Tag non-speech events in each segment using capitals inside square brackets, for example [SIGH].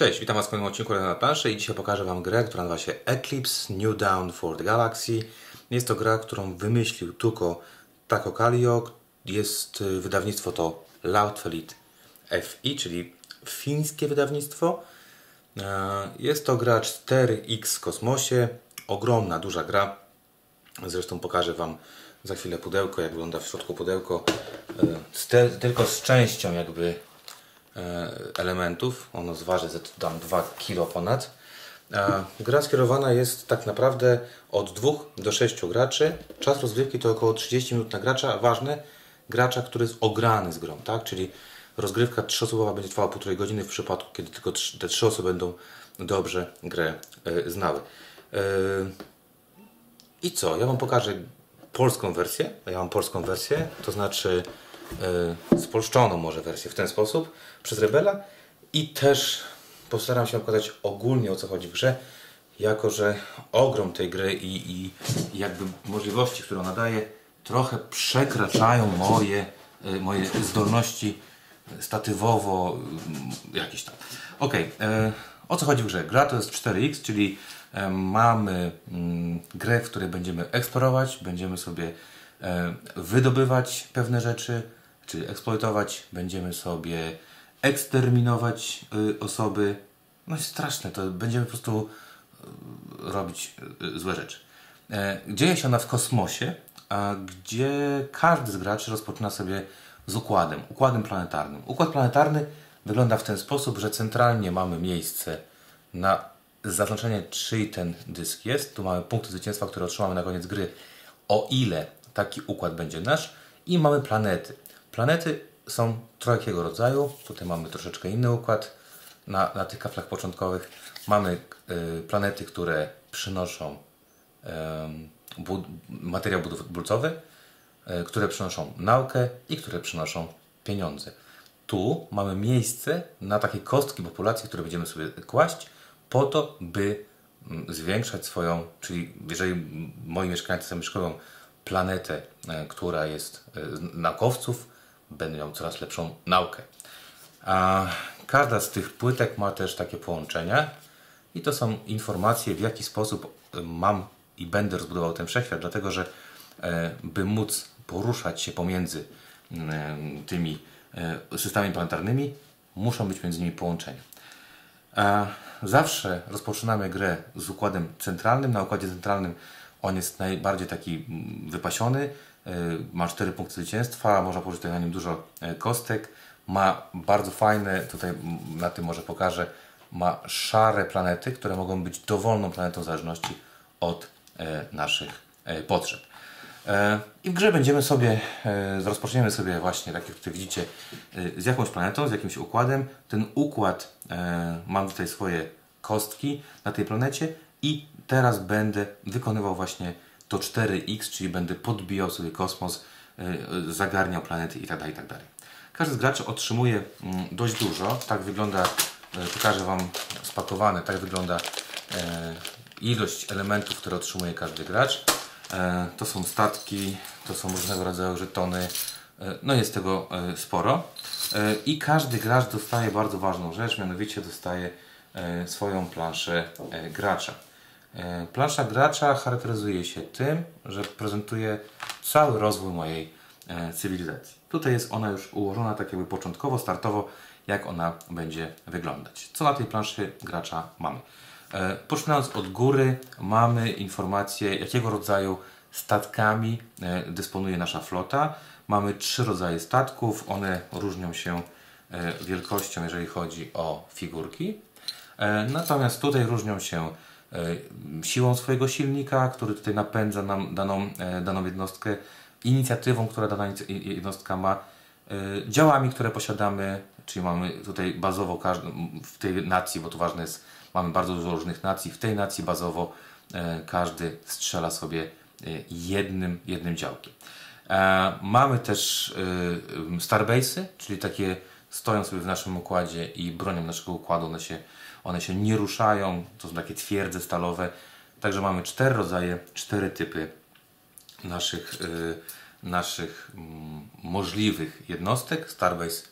Cześć, witam Was w kolejnym odcinku na planszy i dzisiaj pokażę Wam grę, która nazywa się Eclipse New Dawn for the Galaxy. Jest to gra, którą wymyślił Tuko Tako Kallio. Jest y, wydawnictwo to Lautfelit FI, czyli fińskie wydawnictwo. E, Jest to gra 4X w kosmosie, ogromna, duża gra. Zresztą pokażę Wam za chwilę pudełko, jak wygląda w środku pudełko. E, z te, tylko z częścią jakby e, elementów. Ono zważy tam 2 kg ponad. E, Gra skierowana jest tak naprawdę od 2 do 6 graczy. Czas rozgrywki to około 30 minut na gracza. Ważne, gracza, który jest ograny z grą, tak? Czyli rozgrywka trzyosobowa będzie trwała półtorej godziny w przypadku, kiedy tylko te trzy osoby będą dobrze grę e, znały. E, i co? Ja Wam pokażę polską wersję. Ja mam polską wersję, to znaczy spolszczoną może wersję w ten sposób przez Rebela i też postaram się pokazać ogólnie o co chodzi w grze, jako że ogrom tej gry i, i jakby możliwości, które ona daje, trochę przekraczają moje, yy, moje zdolności statywowo mm, jakieś tam. Ok, o co chodzi w grze? Gra to jest 4X, czyli e, mamy mm, grę, w której będziemy eksplorować, będziemy sobie e, wydobywać pewne rzeczy, czyli eksploatować, będziemy sobie eksterminować y, osoby. No jest straszne, to będziemy po prostu y, robić y, złe rzeczy. E, Dzieje się ona w kosmosie, gdzie każdy z graczy rozpoczyna sobie z układem, układem planetarnym. Układ planetarny wygląda w ten sposób, że centralnie mamy miejsce na zaznaczenie, czyj ten dysk jest. Tu mamy punkty zwycięstwa, które otrzymamy na koniec gry, o ile taki układ będzie nasz. I mamy planety. Planety są trojakiego rodzaju. Tutaj mamy troszeczkę inny układ na, na tych kaflach początkowych. Mamy y, planety, które przynoszą em, bud- materiał budowlcowy, e, które przynoszą naukę i które przynoszą pieniądze. Tu mamy miejsce na takie kostki populacji, które będziemy sobie kłaść po to, by mm, zwiększać swoją, czyli jeżeli moi mieszkańcy zamieszkują planetę, e, która jest e, naukowców, będą miał coraz lepszą naukę. A każda z tych płytek ma też takie połączenia i to są informacje, w jaki sposób e, mam i będę rozbudował ten wszechświat, dlatego że e, by móc poruszać się pomiędzy mm, tymi e, systemami planetarnymi, muszą być między nimi połączenia. Zawsze rozpoczynamy grę z układem centralnym. Na układzie centralnym on jest najbardziej taki mm, wypasiony. Y, Ma cztery punkty zwycięstwa, można położyć tutaj na nim dużo e, kostek. Ma bardzo fajne, tutaj na tym może pokażę, ma szare planety, które mogą być dowolną planetą w zależności od e, naszych e, potrzeb. I w grze będziemy sobie, rozpoczniemy sobie właśnie, tak jak tutaj widzicie, z jakąś planetą, z jakimś układem. Ten układ, mam tutaj swoje kostki na tej planecie i teraz będę wykonywał właśnie to 4X, czyli będę podbijał sobie kosmos, e, zagarniał planety itd. itd. Każdy z graczy otrzymuje mm, dość dużo. Tak wygląda, e, pokażę Wam spakowane, tak wygląda e, ilość elementów, które otrzymuje każdy gracz. To są statki, to są różnego rodzaju żetony. No jest tego sporo. I każdy gracz dostaje bardzo ważną rzecz, mianowicie dostaje swoją planszę gracza. E, Plansza gracza charakteryzuje się tym, że prezentuje cały rozwój mojej e, cywilizacji. Tutaj jest ona już ułożona tak jakby początkowo, startowo, jak ona będzie wyglądać. Co na tej planszy gracza mamy? E, Poczynając od góry, mamy informację, jakiego rodzaju statkami dysponuje nasza flota. Mamy trzy rodzaje statków, one różnią się wielkością, jeżeli chodzi o figurki. Natomiast tutaj różnią się siłą swojego silnika, który tutaj napędza nam daną, e, daną jednostkę, inicjatywą, która dana jednostka ma, e, działami, które posiadamy, czyli mamy tutaj bazowo w tej nacji, bo to ważne jest, mamy bardzo dużo różnych nacji, w tej nacji bazowo e, każdy strzela sobie e, jednym, jednym działkiem. E, Mamy też e, Starbase'y, czyli takie stoją sobie w naszym układzie i bronią naszego układu. One się, one się nie ruszają, to są takie twierdze stalowe. Także mamy cztery rodzaje, cztery typy naszych, y, naszych mm, możliwych jednostek. Starbase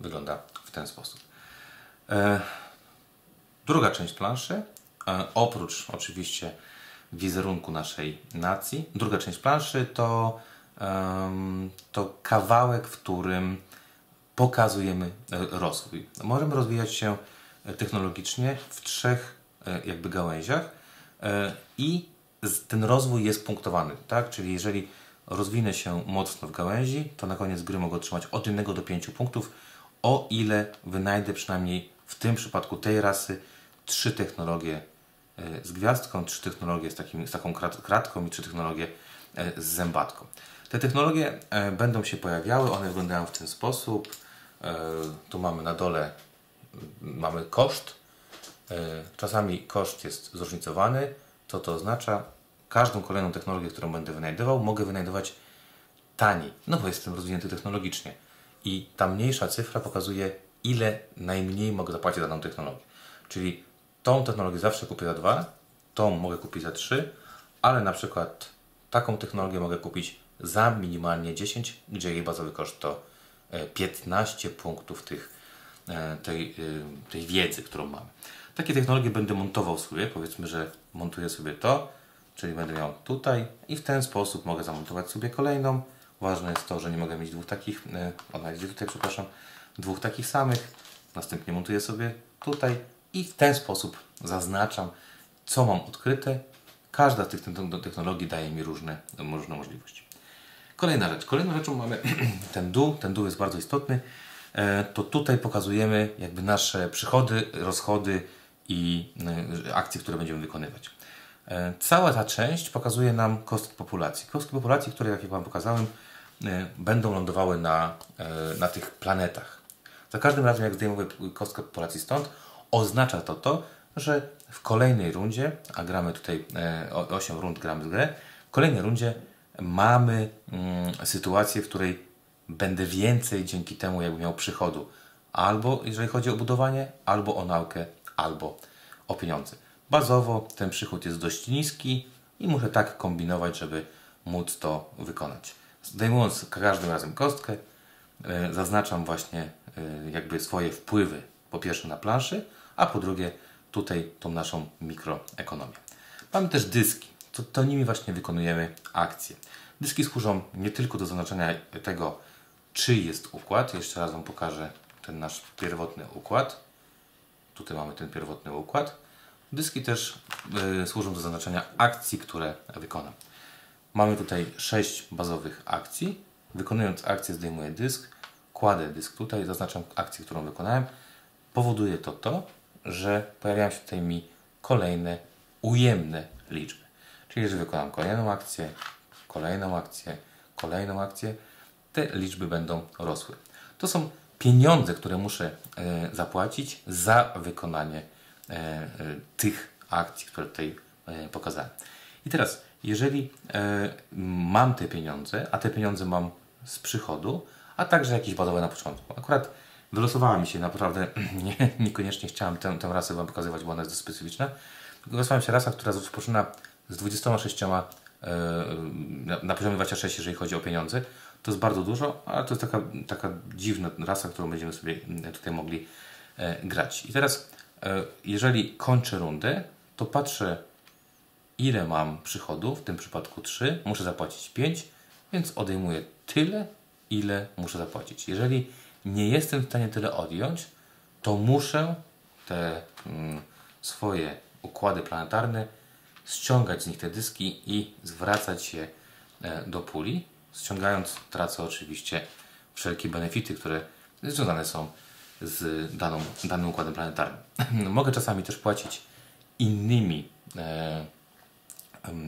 wygląda w ten sposób. E, druga część planszy, e, oprócz oczywiście wizerunku naszej nacji, druga część planszy to, to kawałek, w którym pokazujemy e, rozwój. Możemy rozwijać się technologicznie w trzech e, jakby gałęziach e, i ten rozwój jest punktowany, tak? Czyli jeżeli rozwinę się mocno w gałęzi, to na koniec gry mogę otrzymać od 1 do 5 punktów, o ile wynajdę przynajmniej w tym przypadku tej rasy trzy technologie e, z gwiazdką, trzy technologie z, takim, z taką krat, kratką i trzy technologie z zębatką. Te technologie będą się pojawiały, one wyglądają w ten sposób. Tu mamy na dole mamy koszt. E, Czasami koszt jest zróżnicowany. Co to oznacza? Każdą kolejną technologię, którą będę wynajdował, mogę wynajdować taniej, no bo jestem rozwinięty technologicznie. I ta mniejsza cyfra pokazuje, ile najmniej mogę zapłacić za daną technologię. Czyli tą technologię zawsze kupię za dwa, tą mogę kupić za trzy, ale na przykład taką technologię mogę kupić za minimalnie 10, gdzie jej bazowy koszt to e, 15 punktów tych, e, tej, y, tej wiedzy, którą mamy. Takie technologie będę montował sobie, powiedzmy, że montuję sobie to, czyli będę miał tutaj i w ten sposób mogę zamontować sobie kolejną. Ważne jest to, że nie mogę mieć dwóch takich, e, ona jest tutaj, przepraszam, dwóch takich samych. Następnie montuję sobie tutaj i w ten sposób zaznaczam, co mam odkryte. Każda z tych techno- technologii daje mi różne, różne możliwości. Kolejna rzecz. Kolejną rzeczą mamy [CLEARS THROAT] ten dół. Ten dół jest bardzo istotny. E, To tutaj pokazujemy jakby nasze przychody, rozchody i e, akcje, które będziemy wykonywać. E, Cała ta część pokazuje nam kostki populacji. Kostki populacji, które, jak Wam pokazałem, będą lądowały na, na tych planetach. Za każdym razem, jak zdejmujemy kostkę populacji stąd, oznacza to to, że w kolejnej rundzie, a gramy tutaj e, o- 8 rund gramy w grę, w kolejnej rundzie mamy mm, sytuację, w której będę więcej dzięki temu jakby miał przychodu. Albo jeżeli chodzi o budowanie, albo o naukę, albo o pieniądze. Bazowo ten przychód jest dość niski i muszę tak kombinować, żeby móc to wykonać. Zdejmując każdym razem kostkę, e, zaznaczam właśnie e, jakby swoje wpływy po pierwsze na planszy, a po drugie tutaj tą naszą mikroekonomię. Mamy też dyski. To, to nimi właśnie wykonujemy akcje. Dyski służą nie tylko do zaznaczenia tego, czy jest układ. Jeszcze raz Wam pokażę ten nasz pierwotny układ. Tutaj mamy ten pierwotny układ. Dyski też y, służą do zaznaczenia akcji, które wykonam. Mamy tutaj 6 bazowych akcji. Wykonując akcję zdejmuję dysk, kładę dysk tutaj, zaznaczam akcję, którą wykonałem. Powoduje to to, że pojawiają się tutaj mi kolejne ujemne liczby. Czyli jeżeli wykonam kolejną akcję, kolejną akcję, kolejną akcję, te liczby będą rosły. To są pieniądze, które muszę e, zapłacić za wykonanie e, e, tych akcji, które tutaj pokazałem. I teraz, jeżeli mam te pieniądze, a te pieniądze mam z przychodu, a także jakieś bazowe na początku. Akurat wylosowała mi się naprawdę, [CLEARS THROAT] nie, niekoniecznie chciałem tę, tę rasę Wam pokazywać, bo ona jest dość specyficzna. Wylosowała mi się rasa, która rozpoczyna z 26 e, na, na poziomie 26, jeżeli chodzi o pieniądze. To jest bardzo dużo, ale to jest taka, taka dziwna rasa, którą będziemy sobie mm, tutaj mogli e, grać. I teraz, e, jeżeli kończę rundę, to patrzę, ile mam przychodu, w tym przypadku 3, muszę zapłacić 5, więc odejmuję tyle, ile muszę zapłacić. Jeżeli nie jestem w stanie tyle odjąć, to muszę te mm, swoje układy planetarne ściągać z nich te dyski i zwracać je e, do puli. Ściągając tracę oczywiście wszelkie benefity, które związane są z daną, danym układem planetarnym. [LAUGHS] Mogę czasami też płacić innymi e,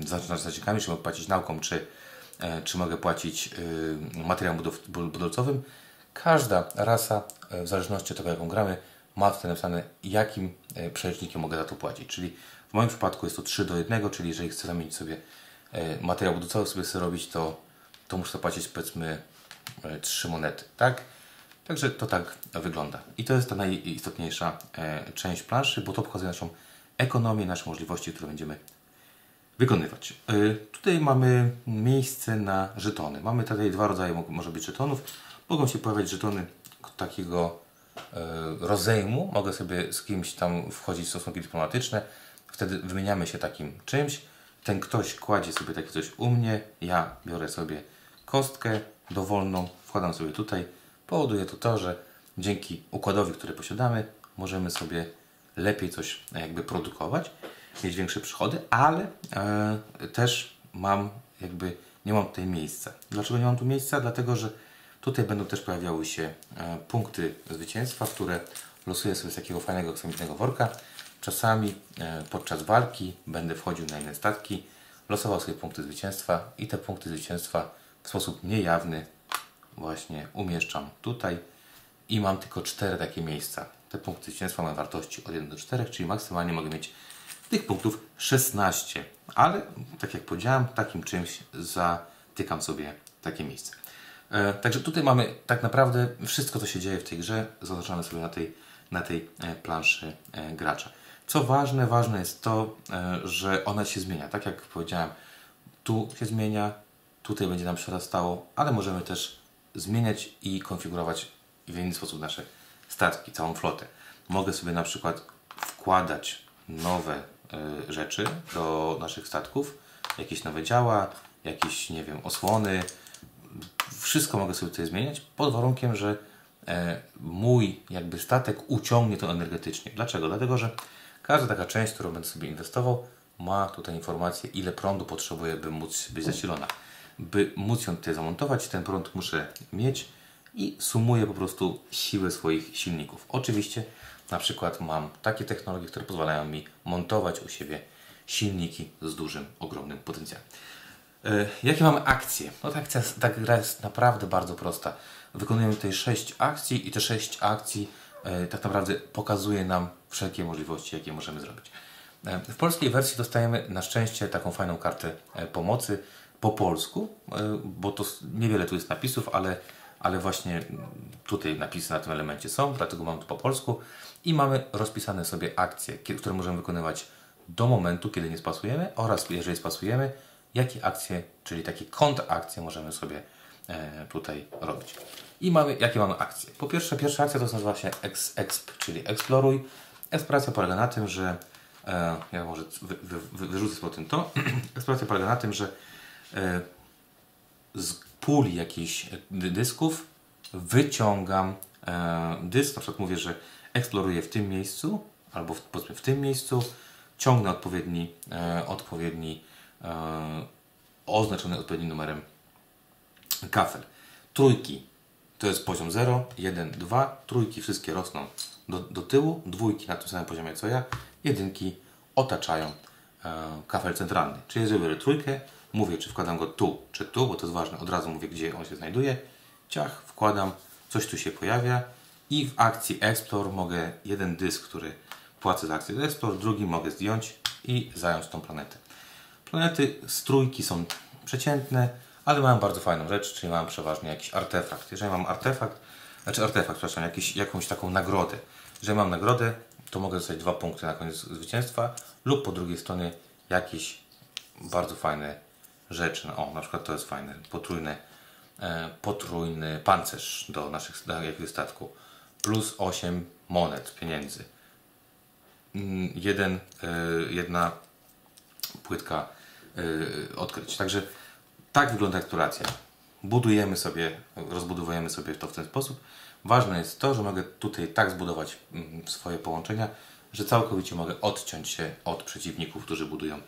za- zaciekami, czy mogę płacić nauką, czy, e, czy mogę płacić y, materiałem budow, bu- budowcowym. Każda rasa, e, w zależności od tego, jaką gramy, ma tutaj napisane, jakim e, przelicznikiem mogę za to płacić. Czyli w moim przypadku jest to 3 do 1, czyli jeżeli chcę zamienić sobie e, materiał budowcowy, sobie chcę robić, to, to muszę zapłacić powiedzmy e, 3 monety, tak? Także to tak wygląda. I to jest ta najistotniejsza e, część planszy, bo to pokazuje naszą ekonomię, nasze możliwości, które będziemy wykonywać. Y, Tutaj mamy miejsce na żetony. Mamy tutaj dwa rodzaje mo- może być żetonów. Mogą się pojawiać żetony takiego rozejmu mogę sobie z kimś tam wchodzić w stosunki dyplomatyczne, wtedy wymieniamy się takim czymś, ten ktoś kładzie sobie takie coś u mnie, ja biorę sobie kostkę dowolną, wkładam sobie tutaj, powoduje to to, że dzięki układowi, który posiadamy, możemy sobie lepiej coś jakby produkować, mieć większe przychody, ale e, też mam jakby, nie mam tutaj miejsca. Dlaczego nie mam tu miejsca? Dlatego, że tutaj będą też pojawiały się e, punkty zwycięstwa, które losuję sobie z takiego fajnego aksamitnego worka. Czasami e, podczas walki będę wchodził na inne statki, losował sobie punkty zwycięstwa i te punkty zwycięstwa sposób niejawny właśnie umieszczam tutaj i mam tylko cztery takie miejsca. Te punkty zwycięstwa mają wartości od 1 do 4, czyli maksymalnie mogę mieć tych punktów 16. Ale tak jak powiedziałem, takim czymś zatykam sobie takie miejsce. E, także tutaj mamy tak naprawdę wszystko, co się dzieje w tej grze, zaznaczone sobie na tej, na tej e, planszy e, gracza. Co ważne, ważne jest to, e, że ona się zmienia. Tak jak powiedziałem, tu się zmienia, tutaj będzie nam się rastało, ale możemy też zmieniać i konfigurować w inny sposób nasze statki, całą flotę. Mogę sobie na przykład wkładać nowe y, rzeczy do naszych statków, jakieś nowe działa, jakieś, nie wiem, osłony. Wszystko mogę sobie tutaj zmieniać pod warunkiem, że e, mój jakby statek uciągnie to energetycznie. Dlaczego? Dlatego, że każda taka część, którą będę sobie inwestował, ma tutaj informację, ile prądu potrzebuje, by móc być zasilona. By móc ją tutaj zamontować, ten prąd muszę mieć i sumuję po prostu siłę swoich silników. Oczywiście na przykład mam takie technologie, które pozwalają mi montować u siebie silniki z dużym, ogromnym potencjałem. E, jakie mamy akcje? No ta, akcja, ta gra jest naprawdę bardzo prosta. Wykonujemy tutaj 6 akcji i te 6 akcji e, tak naprawdę pokazuje nam wszelkie możliwości, jakie możemy zrobić. E, w polskiej wersji dostajemy na szczęście taką fajną kartę pomocy po polsku, e, bo to niewiele tu jest napisów, ale, ale właśnie tutaj napisy na tym elemencie są, dlatego mam to po polsku i mamy rozpisane sobie akcje, które możemy wykonywać do momentu, kiedy nie spasujemy oraz jeżeli spasujemy, jakie akcje, czyli takie kontrakcje możemy sobie tutaj robić. I mamy, jakie mamy akcje? Po pierwsze, pierwsza akcja to nazywa się exp, czyli eksploruj. Eksploracja polega na tym, że e, ja może wy, wy, wy, wyrzucę po tym to. [CLEARS THROAT] Eksploracja polega na tym, że e, z puli jakichś dysków wyciągam e, dysk, na przykład mówię, że eksploruję w tym miejscu albo w, powiedzmy w tym miejscu, ciągnę odpowiedni, e, odpowiedni e, oznaczony odpowiednim numerem kafel. Trójki to jest poziom 0, 1, 2, trójki wszystkie rosną do, do tyłu, dwójki na tym samym poziomie co ja, jedynki otaczają e, kafel centralny. Czyli jeżeli biorę trójkę, mówię czy wkładam go tu, czy tu, bo to jest ważne, od razu mówię gdzie on się znajduje, ciach, wkładam, coś tu się pojawia i w akcji Explore mogę jeden dysk, który płacę za akcję Explore, drugi mogę zdjąć i zająć tą planetę. Planety z trójki są przeciętne, ale mają bardzo fajną rzecz, czyli mam przeważnie jakiś artefakt. Jeżeli mam artefakt, znaczy artefakt, przepraszam, jakiś, jakąś taką nagrodę. Jeżeli mam nagrodę, to mogę dostać dwa punkty na koniec zwycięstwa lub po drugiej stronie jakieś bardzo fajne rzeczy. No, o, na przykład to jest fajne, potrójne, e, potrójny pancerz do naszych do jakiegoś statku. Plus 8 monet, pieniędzy. Mm, jeden, e, jedna płytka e, odkryć. Także tak wygląda eksploracja. Budujemy sobie, rozbudowujemy sobie to w ten sposób. Ważne jest to, że mogę tutaj tak zbudować mm, swoje połączenia, że całkowicie mogę odciąć się od przeciwników, którzy budują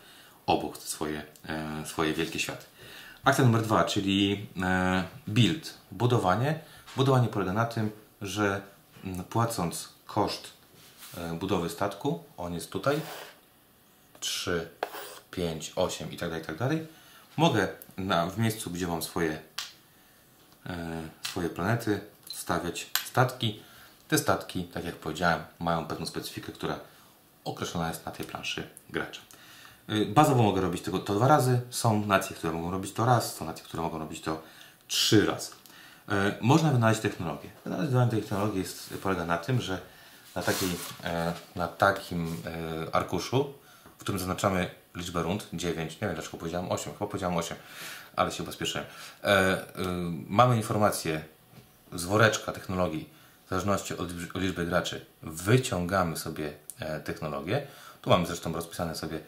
obok swoje, e, swoje wielkie światy. Akcja numer dwa, czyli e, build, budowanie. Budowanie polega na tym, że płacąc koszt e, budowy statku, on jest tutaj 3, 5, 8 i tak dalej, i tak dalej Mogę na, w miejscu, gdzie mam swoje, swoje planety, stawiać statki. Te statki, tak jak powiedziałem, mają pewną specyfikę, która określona jest na tej planszy gracza. E, bazowo mogę robić tego to dwa razy. Są nacje, które mogą robić to raz, są nacje, które mogą robić to trzy razy. E, można wynaleźć technologię. Wynalezienie technologii jest, polega na tym, że na, takiej, e, na takim e, arkuszu, w którym zaznaczamy liczbę rund, 9, nie wiem dlaczego powiedziałem 8, chyba powiedziałem 8, ale się ubezpieczyłem. E, y, mamy informację z woreczka technologii, zależności od, liczby graczy wyciągamy sobie technologię. Tu mamy zresztą rozpisane sobie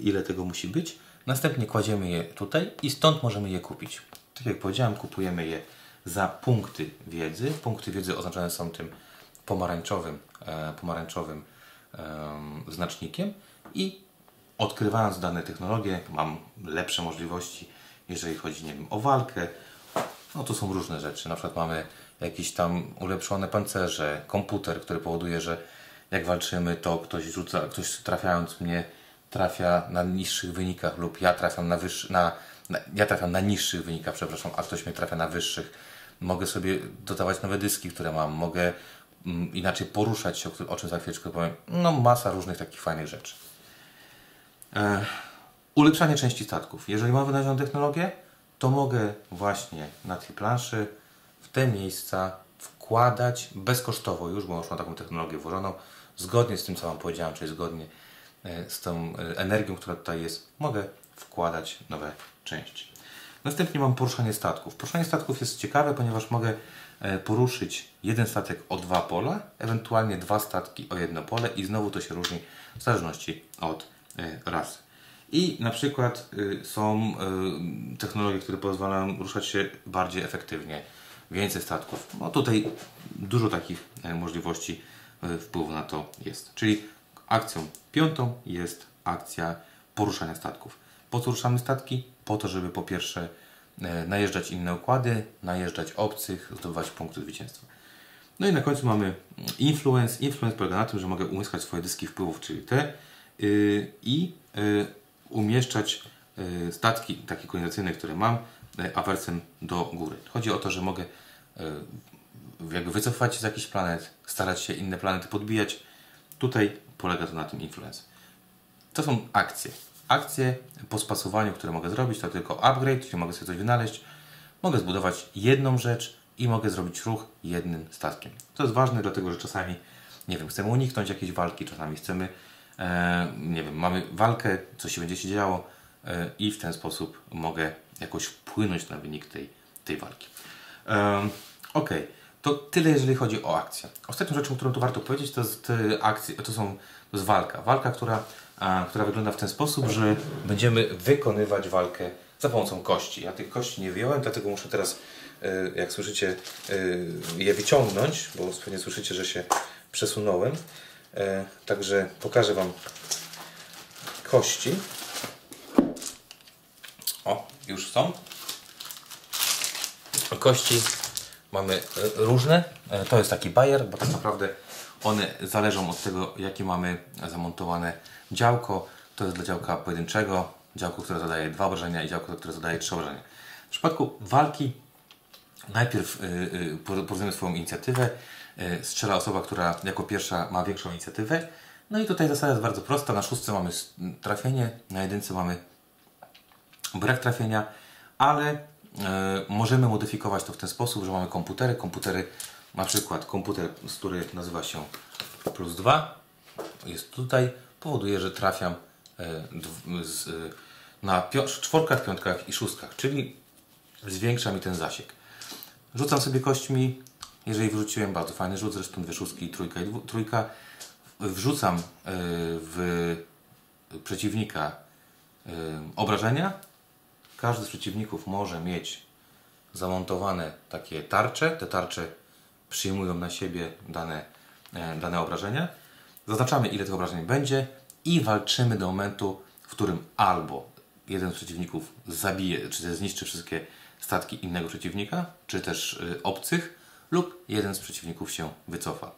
ile tego musi być. Następnie kładziemy je tutaj i stąd możemy je kupić. Tak jak powiedziałem, kupujemy je za punkty wiedzy. Punkty wiedzy oznaczone są tym pomarańczowym, e, pomarańczowym znacznikiem i odkrywając dane technologie mam lepsze możliwości, jeżeli chodzi nie wiem, o walkę. No to są różne rzeczy. Na przykład mamy jakieś tam ulepszone pancerze, komputer, który powoduje, że jak walczymy, to ktoś rzuca, ktoś trafiając mnie trafia na niższych wynikach lub ja trafiam na wyższych, na, na, ja trafiam na niższych wynikach, przepraszam, a ktoś mnie trafia na wyższych. Mogę sobie dodawać nowe dyski, które mam, mogę mm, inaczej poruszać się, o, o czym za chwileczkę powiem. No masa różnych takich fajnych rzeczy. E, ulepszanie części statków. Jeżeli mam wynalezioną technologię, to mogę właśnie na tej planszy w te miejsca wkładać bezkosztowo już, bo już mam taką technologię włożoną, zgodnie z tym, co Wam powiedziałem, czyli zgodnie z tą e, energią, która tutaj jest, mogę wkładać nowe części. Następnie mam poruszanie statków. Poruszanie statków jest ciekawe, ponieważ mogę e, poruszyć jeden statek o dwa pola, ewentualnie dwa statki o jedno pole i znowu to się różni w zależności od rasy. I na przykład są technologie, które pozwalają ruszać się bardziej efektywnie więcej statków. No tutaj dużo takich e, możliwości e, wpływu na to jest. Czyli akcją piątą jest akcja poruszania statków. Po co ruszamy statki? Po to, żeby po pierwsze e, najeżdżać inne układy, najeżdżać obcych, zdobywać punkty zwycięstwa. No i na końcu mamy influence. Influence polega na tym, że mogę umieszczać swoje dyski wpływów, czyli te yy, i yy, umieszczać yy, statki takie konizacyjne, które mam E, awersem do góry. Chodzi o to, że mogę e, jakby wycofać się z jakichś planet, starać się inne planety podbijać. Tutaj polega to na tym influence. To są akcje. Akcje po spasowaniu, które mogę zrobić, to tylko upgrade, czyli mogę sobie coś wynaleźć. Mogę zbudować jedną rzecz i mogę zrobić ruch jednym statkiem. To jest ważne, dlatego że czasami, nie wiem, chcemy uniknąć jakiejś walki, czasami chcemy, e, nie wiem, mamy walkę, coś się będzie się działo e, i w ten sposób mogę jakoś wpłynąć na wynik tej, tej walki. Um, ok, to tyle jeżeli chodzi o akcję. Ostatnią rzeczą, którą tu warto powiedzieć, to jest akcje, to są to jest walka. Walka, która, a, która wygląda w ten sposób, że będziemy wykonywać walkę za pomocą kości. Ja tych kości nie wyjąłem, dlatego muszę teraz, y, jak słyszycie, y, je wyciągnąć, bo pewnie słyszycie, że się przesunąłem. Y, także pokażę Wam kości. O, już są. Kości mamy e, różne. E, to jest taki bajer, bo tak naprawdę one zależą od tego, jakie mamy zamontowane działko. To jest dla działka pojedynczego, działko, które zadaje dwa obrażenia i działko, które zadaje trzy obrażenia. W przypadku walki najpierw yy, porównujemy swoją inicjatywę. Strzela osoba, która jako pierwsza ma większą inicjatywę. No i tutaj zasada jest bardzo prosta. Na szóstce mamy trafienie, na jedynce mamy brak trafienia, ale e, możemy modyfikować to w ten sposób, że mamy komputery. Komputery, na przykład komputer, który nazywa się plus 2, jest tutaj, powoduje, że trafiam e, z, na czworkach, piątkach i szóstkach, czyli zwiększa mi ten zasięg. Rzucam sobie kośćmi, jeżeli wrzuciłem bardzo fajny rzut, zresztą dwie szóstki, trójka i trójka, wrzucam e, w przeciwnika obrażenia, każdy z przeciwników może mieć zamontowane takie tarcze. Te tarcze przyjmują na siebie dane, e, dane obrażenia. Zaznaczamy, ile tych obrażeń będzie i walczymy do momentu, w którym albo jeden z przeciwników zabije, czy zniszczy wszystkie statki innego przeciwnika, czy też y, obcych, lub jeden z przeciwników się wycofa.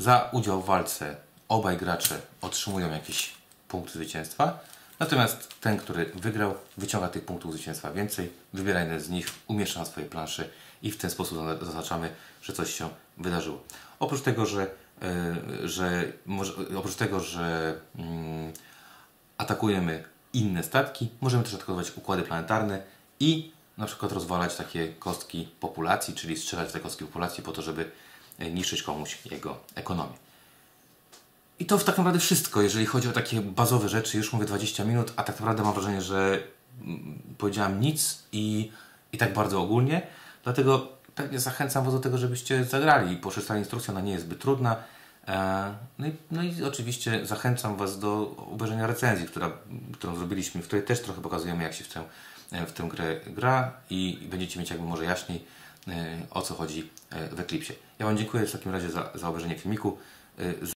Za udział w walce obaj gracze otrzymują jakieś punkty zwycięstwa, Natomiast ten, który wygrał, wyciąga tych punktów zwycięstwa więcej, wybiera jeden z nich, umieszcza na swojej planszy i w ten sposób zaznaczamy, że coś się wydarzyło. Oprócz tego, że, yy, że może, oprócz tego, że yy, atakujemy inne statki, możemy też atakować układy planetarne i na przykład rozwalać takie kostki populacji, czyli strzelać te kostki populacji po to, żeby e, niszczyć komuś jego ekonomię. I to tak naprawdę wszystko, jeżeli chodzi o takie bazowe rzeczy. Już mówię 20 minut, a tak naprawdę mam wrażenie, że mm, powiedziałem nic i, i tak bardzo ogólnie. Dlatego pewnie zachęcam Was do tego, żebyście zagrali i poszystali instrukcję, ona nie jest zbyt trudna. E, No i, no i oczywiście zachęcam Was do obejrzenia recenzji, która, którą zrobiliśmy, w której też trochę pokazujemy, jak się w tę, w tę grę gra i będziecie mieć jakby może jaśniej e, o co chodzi e, w Eclipsie. Ja Wam dziękuję w takim razie za, za obejrzenie filmiku. E,